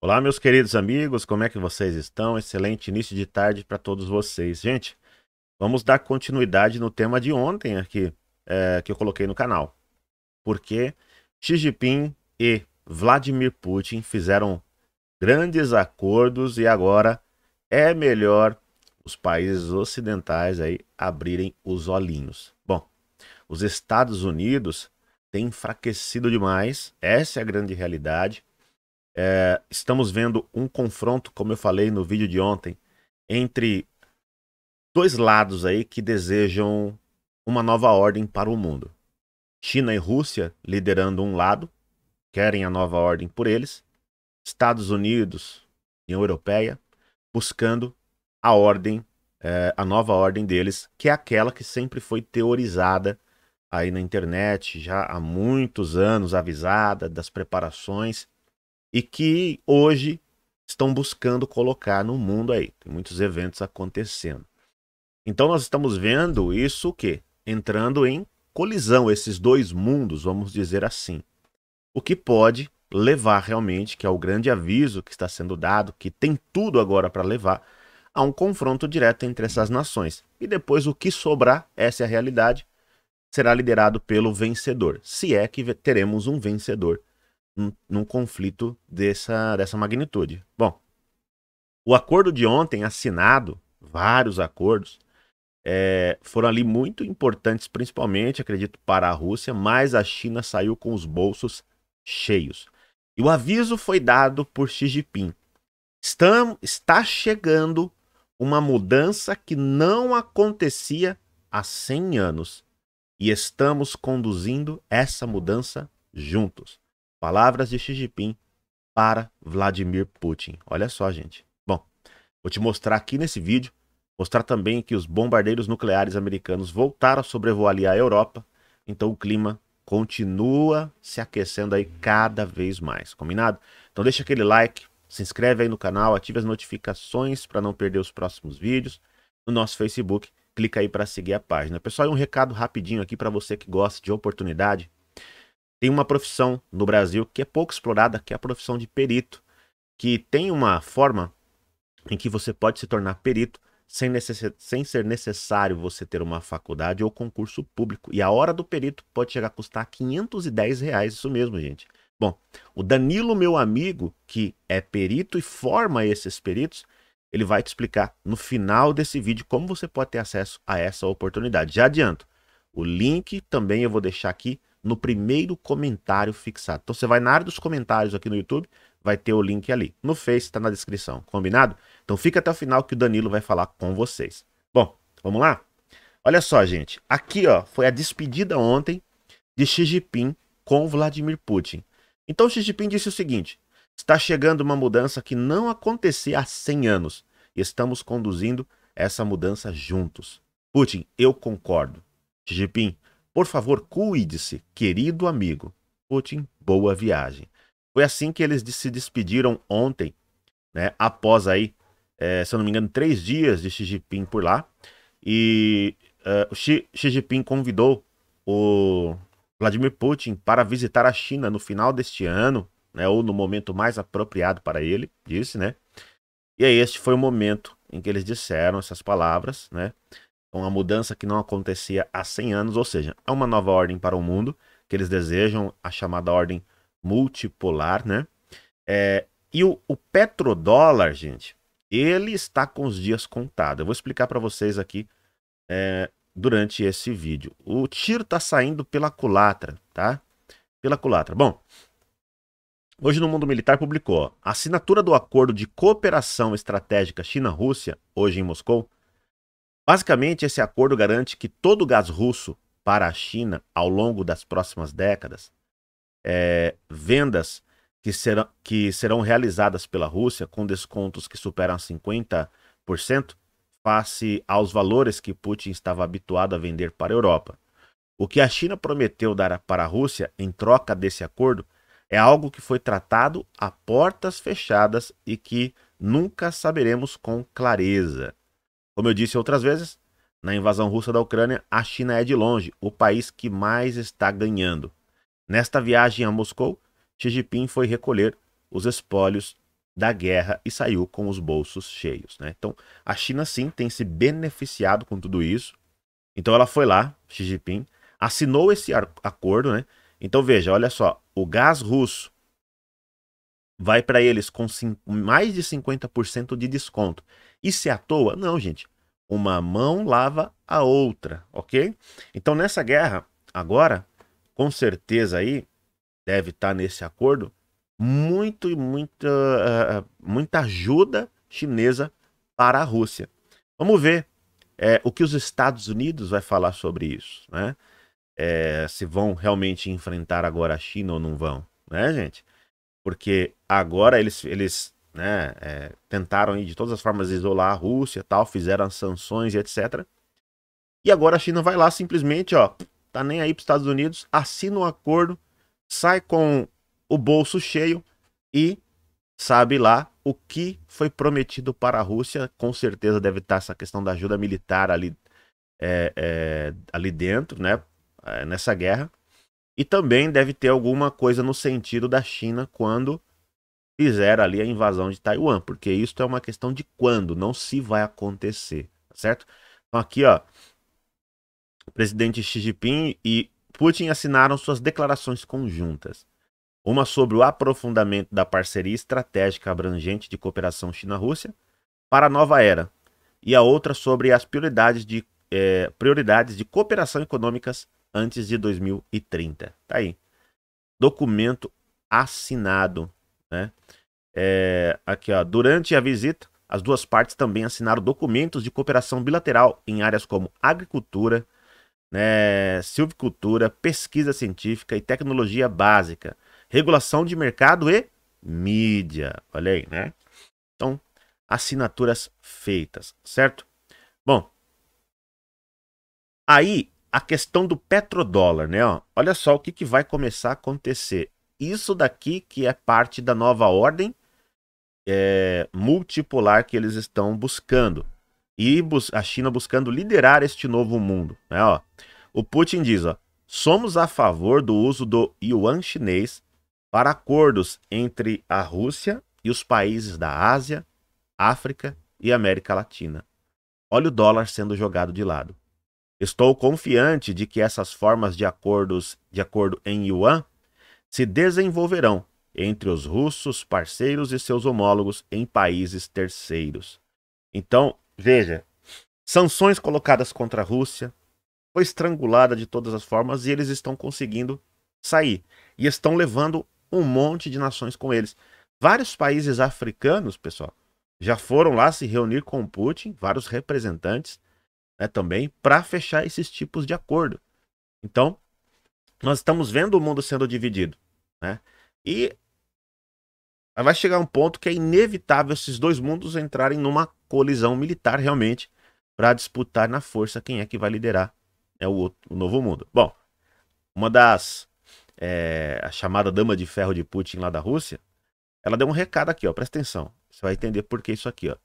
Olá, meus queridos amigos, como é que vocês estão? Excelente início de tarde para todos vocês. Gente, vamos dar continuidade no tema de ontem aqui, é, que eu coloquei no canal. Porque Xi Jinping e Vladimir Putin fizeram grandes acordos e agora é melhor os países ocidentais aí abrirem os olhinhos. Bom, os Estados Unidos têm enfraquecido demais, essa é a grande realidade é, estamos vendo um confronto, como eu falei no vídeo de ontem, entre dois lados aí que desejam uma nova ordem para o mundo. China e Rússia liderando um lado, querem a nova ordem por eles. Estados Unidos, União Europeia, buscando a ordem, é, a nova ordem deles, que é aquela que sempre foi teorizada aí na internet, já há muitos anos avisada das preparações e que hoje estão buscando colocar no mundo aí. Tem muitos eventos acontecendo. Então nós estamos vendo isso o quê? Entrando em colisão esses dois mundos, vamos dizer assim. O que pode levar realmente, que é o grande aviso que está sendo dado, que tem tudo agora para levar a um confronto direto entre essas nações. E depois o que sobrar, essa é a realidade, será liderado pelo vencedor. Se é que teremos um vencedor num, conflito dessa, dessa magnitude. Bom, o acordo de ontem, assinado, vários acordos, é, foram ali muito importantes, principalmente, acredito, para a Rússia, mas a China saiu com os bolsos cheios. E o aviso foi dado por Xi Jinping. Estamos, está chegando uma mudança que não acontecia há 100 anos. E estamos conduzindo essa mudança juntos. Palavras de Xi Jinping para Vladimir Putin. Olha só, gente. Bom, vou te mostrar aqui nesse vídeo, mostrar também que os bombardeiros nucleares americanos voltaram a sobrevoar ali a Europa, então o clima continua se aquecendo aí cada vez mais, combinado? Então deixa aquele like, se inscreve aí no canal, ative as notificações para não perder os próximos vídeos. No nosso Facebook, clica aí para seguir a página. Pessoal, um recado rapidinho aqui para você que gosta de oportunidade. Tem uma profissão no Brasil que é pouco explorada, que é a profissão de perito, que tem uma forma em que você pode se tornar perito sem, necess... sem ser necessário você ter uma faculdade ou concurso público. E a hora do perito pode chegar a custar 510 reais, isso mesmo, gente. Bom, o Danilo, meu amigo, que é perito e forma esses peritos, ele vai te explicar no final desse vídeo como você pode ter acesso a essa oportunidade. Já adianto, o link também eu vou deixar aqui no primeiro comentário fixado. Então você vai na área dos comentários aqui no YouTube, vai ter o link ali. No Face está na descrição, combinado? Então fica até o final que o Danilo vai falar com vocês. Bom, vamos lá? Olha só, gente. Aqui, ó, foi a despedida ontem de Xi Jinping com Vladimir Putin. Então Xi Jinping disse o seguinte: está chegando uma mudança que não acontecia há 100 anos e estamos conduzindo essa mudança juntos. Putin, eu concordo. Xi Jinping, por favor, cuide-se, querido amigo. Putin, boa viagem. Foi assim que eles se despediram ontem, né? Após aí, é, se eu não me engano, três dias de Xi Jinping por lá. E uh, Xi, Xi Jinping convidou o Vladimir Putin para visitar a China no final deste ano, né? Ou no momento mais apropriado para ele, disse, né? E aí este foi o momento em que eles disseram essas palavras, né? Uma mudança que não acontecia há 100 anos, ou seja, é uma nova ordem para o mundo, que eles desejam, a chamada ordem multipolar, né? É, e o, o, petrodólar, gente, ele está com os dias contados. Eu vou explicar para vocês aqui é, durante esse vídeo. O tiro está saindo pela culatra, tá? Pela culatra. Bom, hoje no Mundo Militar publicou a assinatura do Acordo de Cooperação Estratégica China-Rússia, hoje em Moscou, Basicamente, esse acordo garante que todo o gás russo para a China ao longo das próximas décadas, é, vendas que serão, que serão realizadas pela Rússia com descontos que superam 50%, face aos valores que Putin estava habituado a vender para a Europa. O que a China prometeu dar para a Rússia em troca desse acordo é algo que foi tratado a portas fechadas e que nunca saberemos com clareza. Como eu disse outras vezes, na invasão russa da Ucrânia, a China é de longe o país que mais está ganhando. Nesta viagem a Moscou, Xi Jinping foi recolher os espólios da guerra e saiu com os bolsos cheios. Né? Então, a China sim tem se beneficiado com tudo isso. Então, ela foi lá, Xi Jinping, assinou esse acordo. Né? Então, veja, olha só: o gás russo vai para eles com mais de 50% de desconto. E se à toa? Não, gente. Uma mão lava a outra, ok? Então, nessa guerra, agora, com certeza aí, deve estar tá nesse acordo muito, muita, uh, muita ajuda chinesa para a Rússia. Vamos ver é, o que os Estados Unidos vai falar sobre isso, né? É, se vão realmente enfrentar agora a China ou não vão, né, gente? Porque agora eles, eles né, é, tentaram de todas as formas isolar a Rússia, tal, fizeram sanções e etc. E agora a China vai lá simplesmente, ó, tá nem aí para os Estados Unidos, assina um acordo, sai com o bolso cheio e sabe lá o que foi prometido para a Rússia. Com certeza deve estar essa questão da ajuda militar ali, é, é, ali dentro, né? É, nessa guerra. E também deve ter alguma coisa no sentido da China quando fizer ali a invasão de Taiwan, porque isso é uma questão de quando, não se vai acontecer, tá certo? Então aqui, ó, o presidente Xi Jinping e Putin assinaram suas declarações conjuntas uma sobre o aprofundamento da parceria estratégica abrangente de cooperação China-Rússia para a nova era, e a outra sobre as prioridades de, é, prioridades de cooperação econômicas antes de 2030. Tá aí. Documento assinado. Né? É, aqui, ó. Durante a visita, as duas partes também assinaram documentos de cooperação bilateral em áreas como agricultura, né, silvicultura, pesquisa científica e tecnologia básica regulação de mercado e mídia. Olha aí, né? Então, assinaturas feitas, certo? Bom, aí a questão do petrodólar, né? Ó, olha só o que, que vai começar a acontecer. Isso daqui que é parte da nova ordem é, multipolar que eles estão buscando. E a China buscando liderar este novo mundo. Né? Ó, o Putin diz: ó, somos a favor do uso do yuan chinês para acordos entre a Rússia e os países da Ásia, África e América Latina. Olha o dólar sendo jogado de lado. Estou confiante de que essas formas de acordos de acordo em yuan se desenvolverão entre os russos, parceiros e seus homólogos em países terceiros. Então, veja, sanções colocadas contra a Rússia foi estrangulada de todas as formas e eles estão conseguindo sair e estão levando um monte de nações com eles. Vários países africanos, pessoal, já foram lá se reunir com Putin, vários representantes né, também, para fechar esses tipos de acordo. Então, nós estamos vendo o mundo sendo dividido. Né? E vai chegar um ponto que é inevitável esses dois mundos entrarem numa colisão militar realmente para disputar na força quem é que vai liderar é o, o novo mundo. Bom, uma das é, a chamada Dama de Ferro de Putin lá da Rússia, ela deu um recado aqui, ó, presta atenção. Você vai entender por que isso aqui, ó.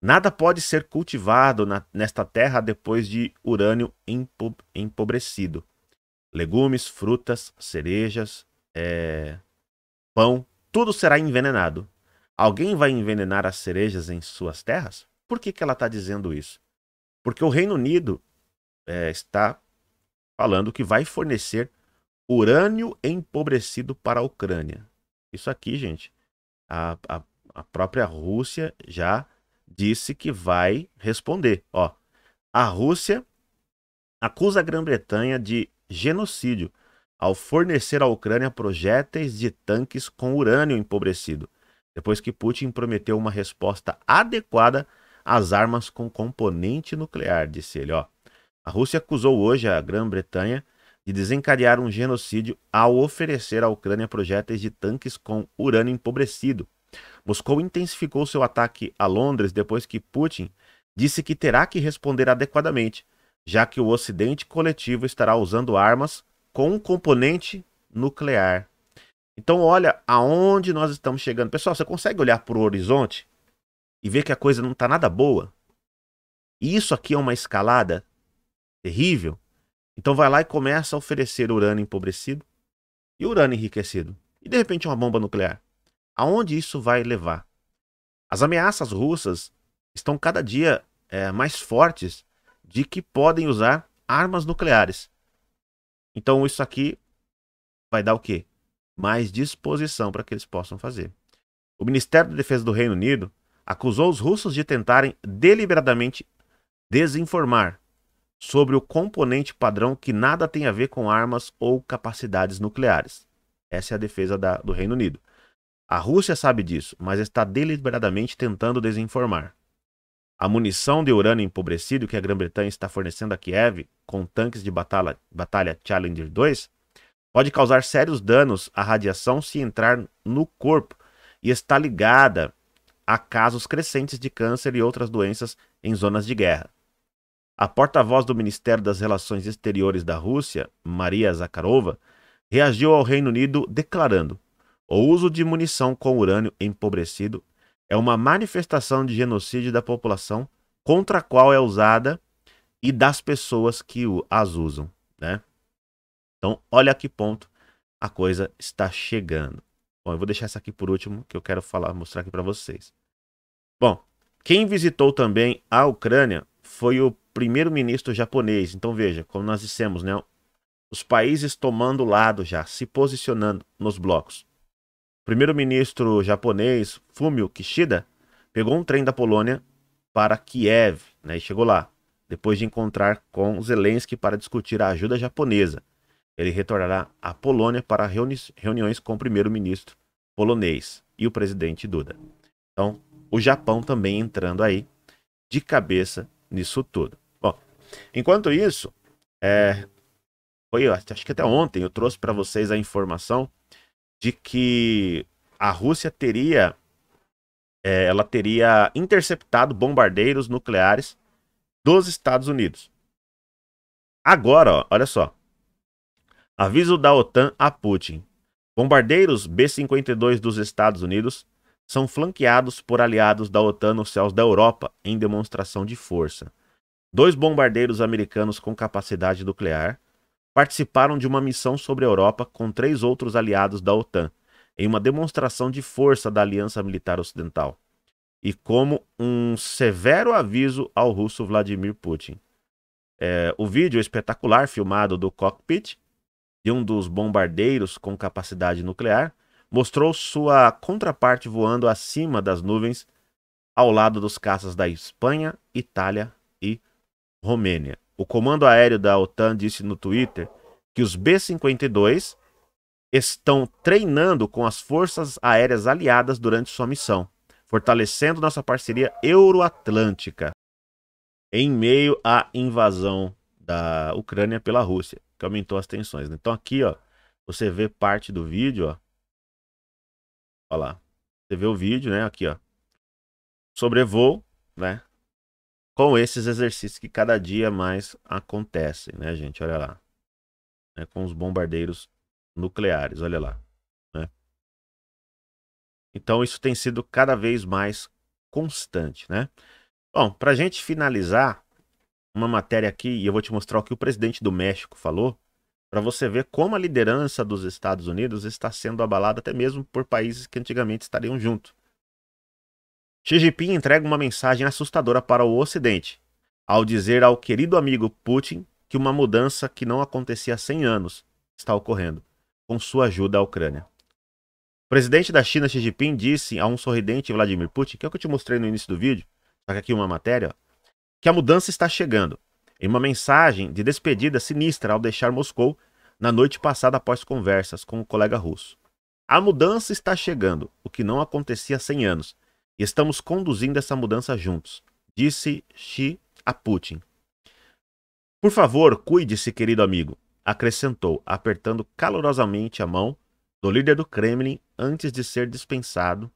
Nada pode ser cultivado na, nesta terra depois de urânio empo, empobrecido. Legumes, frutas, cerejas, é, pão, tudo será envenenado. Alguém vai envenenar as cerejas em suas terras? Por que, que ela está dizendo isso? Porque o Reino Unido é, está falando que vai fornecer urânio empobrecido para a Ucrânia. Isso aqui, gente, a, a, a própria Rússia já disse que vai responder. Ó, a Rússia acusa a Grã-Bretanha de genocídio ao fornecer à Ucrânia projéteis de tanques com urânio empobrecido, depois que Putin prometeu uma resposta adequada às armas com componente nuclear, disse ele. Ó. A Rússia acusou hoje a Grã-Bretanha de desencadear um genocídio ao oferecer à Ucrânia projéteis de tanques com urânio empobrecido. Moscou intensificou seu ataque a Londres depois que Putin disse que terá que responder adequadamente, já que o Ocidente coletivo estará usando armas com um componente nuclear. Então, olha aonde nós estamos chegando. Pessoal, você consegue olhar para o horizonte e ver que a coisa não está nada boa? E isso aqui é uma escalada terrível então vai lá e começa a oferecer urânio empobrecido e urânio enriquecido. E de repente uma bomba nuclear. Aonde isso vai levar? As ameaças russas estão cada dia é, mais fortes de que podem usar armas nucleares. Então isso aqui vai dar o quê? Mais disposição para que eles possam fazer. O Ministério da Defesa do Reino Unido acusou os russos de tentarem deliberadamente desinformar sobre o componente padrão que nada tem a ver com armas ou capacidades nucleares. Essa é a defesa da, do Reino Unido. A Rússia sabe disso, mas está deliberadamente tentando desinformar. A munição de urânio empobrecido que a Grã-Bretanha está fornecendo a Kiev com tanques de batalha, batalha Challenger 2 pode causar sérios danos à radiação se entrar no corpo e está ligada a casos crescentes de câncer e outras doenças em zonas de guerra. A porta-voz do Ministério das Relações Exteriores da Rússia, Maria Zakharova, reagiu ao Reino Unido declarando: o uso de munição com urânio empobrecido é uma manifestação de genocídio da população contra a qual é usada e das pessoas que as usam, né? Então, olha a que ponto a coisa está chegando. Bom, eu vou deixar essa aqui por último, que eu quero falar, mostrar aqui para vocês. Bom, quem visitou também a Ucrânia foi o primeiro-ministro japonês. Então veja, como nós dissemos, né? Os países tomando lado já, se posicionando nos blocos primeiro-ministro japonês Fumio Kishida pegou um trem da Polônia para Kiev né, e chegou lá, depois de encontrar com Zelensky para discutir a ajuda japonesa. Ele retornará à Polônia para reuni reuniões com o primeiro-ministro polonês e o presidente Duda. Então, o Japão também entrando aí de cabeça nisso tudo. Bom, enquanto isso, é, foi, acho que até ontem eu trouxe para vocês a informação de que a Rússia teria é, ela teria interceptado bombardeiros nucleares dos Estados Unidos. Agora, ó, olha só. Aviso da OTAN a Putin. Bombardeiros B-52 dos Estados Unidos são flanqueados por aliados da OTAN nos céus da Europa em demonstração de força. Dois bombardeiros americanos com capacidade nuclear participaram de uma missão sobre a Europa com três outros aliados da OTAN, em uma demonstração de força da Aliança Militar Ocidental, e como um severo aviso ao russo Vladimir Putin. É, o vídeo espetacular filmado do cockpit de um dos bombardeiros com capacidade nuclear mostrou sua contraparte voando acima das nuvens ao lado dos caças da Espanha, Itália e Romênia. O Comando Aéreo da OTAN disse no Twitter que os B-52 estão treinando com as forças aéreas aliadas durante sua missão, fortalecendo nossa parceria euroatlântica em meio à invasão da Ucrânia pela Rússia, que aumentou as tensões. Né? Então aqui, ó, você vê parte do vídeo, ó. Olha lá. Você vê o vídeo, né? Aqui, ó. Sobrevoo, né? Com esses exercícios que cada dia mais acontecem, né, gente? Olha lá. É, com os bombardeiros nucleares, olha lá. Né? Então isso tem sido cada vez mais constante, né? Bom, para a gente finalizar, uma matéria aqui, e eu vou te mostrar o que o presidente do México falou, para você ver como a liderança dos Estados Unidos está sendo abalada até mesmo por países que antigamente estariam juntos. Xi Jinping entrega uma mensagem assustadora para o Ocidente, ao dizer ao querido amigo Putin que uma mudança que não acontecia há 100 anos está ocorrendo, com sua ajuda à Ucrânia. O presidente da China, Xi Jinping, disse a um sorridente Vladimir Putin, que é o que eu te mostrei no início do vídeo, só que aqui uma matéria, que a mudança está chegando, em uma mensagem de despedida sinistra ao deixar Moscou na noite passada após conversas com o colega russo. A mudança está chegando, o que não acontecia há 100 anos, e estamos conduzindo essa mudança juntos, disse Xi a Putin. Por favor, cuide-se, querido amigo, acrescentou, apertando calorosamente a mão do líder do Kremlin antes de ser dispensado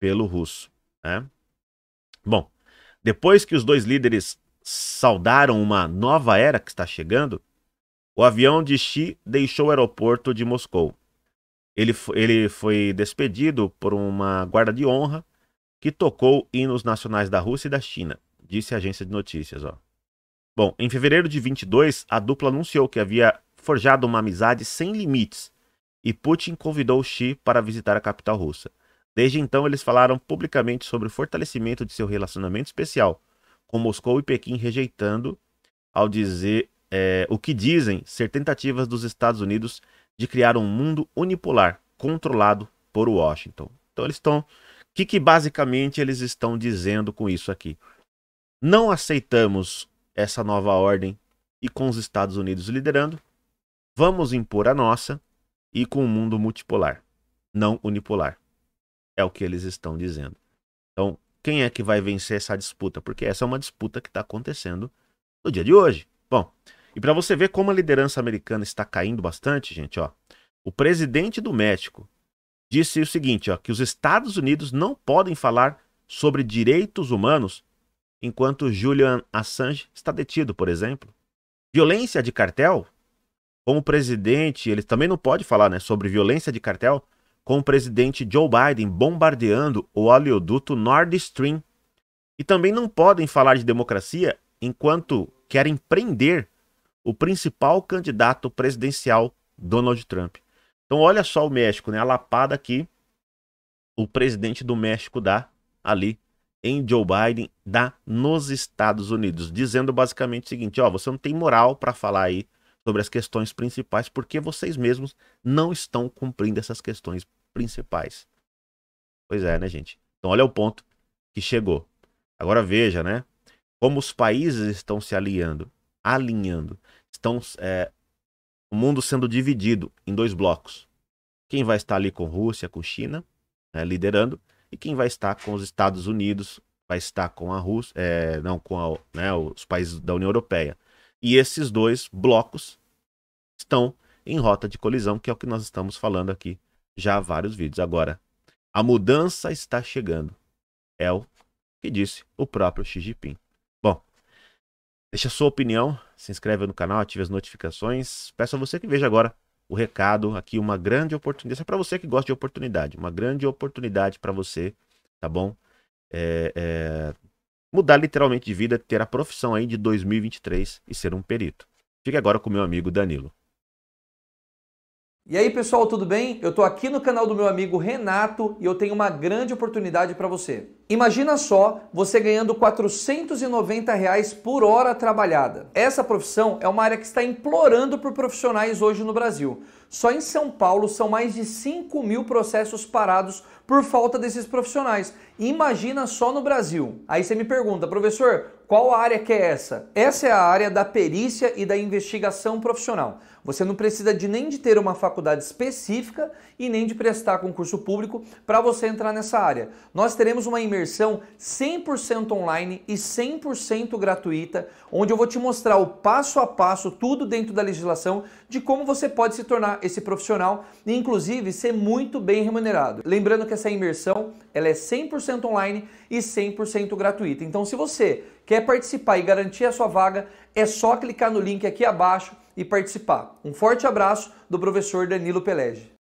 pelo russo. Né? Bom, depois que os dois líderes saudaram uma nova era que está chegando, o avião de Xi deixou o aeroporto de Moscou. Ele, ele foi despedido por uma guarda de honra que tocou hinos nacionais da Rússia e da China, disse a agência de notícias. Ó. Bom, em fevereiro de 22, a dupla anunciou que havia forjado uma amizade sem limites e Putin convidou Xi para visitar a capital russa. Desde então, eles falaram publicamente sobre o fortalecimento de seu relacionamento especial com Moscou e Pequim, rejeitando ao dizer é, o que dizem ser tentativas dos Estados Unidos de criar um mundo unipolar controlado por Washington. Então eles estão, que, que basicamente eles estão dizendo com isso aqui? Não aceitamos essa nova ordem e com os Estados Unidos liderando, vamos impor a nossa e com um mundo multipolar, não unipolar. É o que eles estão dizendo. Então, quem é que vai vencer essa disputa? Porque essa é uma disputa que está acontecendo no dia de hoje. Bom, e para você ver como a liderança americana está caindo bastante, gente, ó, o presidente do México disse o seguinte, ó, que os Estados Unidos não podem falar sobre direitos humanos enquanto Julian Assange está detido, por exemplo. Violência de cartel? Como presidente, ele também não pode falar né, sobre violência de cartel com o presidente Joe Biden bombardeando o oleoduto Nord Stream. E também não podem falar de democracia enquanto querem prender o principal candidato presidencial, Donald Trump. Então olha só o México, né? A lapada que o presidente do México dá ali em Joe Biden, dá nos Estados Unidos, dizendo basicamente o seguinte, ó, você não tem moral para falar aí sobre as questões principais porque vocês mesmos não estão cumprindo essas questões principais. Pois é, né, gente? Então olha o ponto que chegou. Agora veja, né? Como os países estão se alinhando, alinhando, estão é, o mundo sendo dividido em dois blocos. Quem vai estar ali com Rússia, com China, né, liderando, e quem vai estar com os Estados Unidos, vai estar com a Rússia, é, não com a, né, os países da União Europeia. E esses dois blocos estão em rota de colisão, que é o que nós estamos falando aqui já há vários vídeos. Agora, a mudança está chegando. É o que disse o próprio Xi Jinping. Deixa a sua opinião, se inscreve no canal, ative as notificações. Peço a você que veja agora o recado aqui, uma grande oportunidade. Isso é para você que gosta de oportunidade, uma grande oportunidade para você, tá bom? É, é, mudar literalmente de vida, ter a profissão aí de 2023 e ser um perito. Fique agora com meu amigo Danilo. E aí pessoal, tudo bem? Eu estou aqui no canal do meu amigo Renato e eu tenho uma grande oportunidade para você. Imagina só você ganhando 490 reais por hora trabalhada. Essa profissão é uma área que está implorando por profissionais hoje no Brasil. Só em São Paulo são mais de 5 mil processos parados por falta desses profissionais. Imagina só no Brasil. Aí você me pergunta, professor, qual área que é essa? Essa é a área da perícia e da investigação profissional. Você não precisa de nem de ter uma faculdade específica e nem de prestar concurso público para você entrar nessa área. Nós teremos uma imersão 100% online e 100% gratuita, onde eu vou te mostrar o passo a passo, tudo dentro da legislação, de como você pode se tornar esse profissional e inclusive ser muito bem remunerado. Lembrando que essa imersão ela é 100% online e 100% gratuita. Então, se você quer participar e garantir a sua vaga, é só clicar no link aqui abaixo e participar. Um forte abraço do professor Danilo Pelege.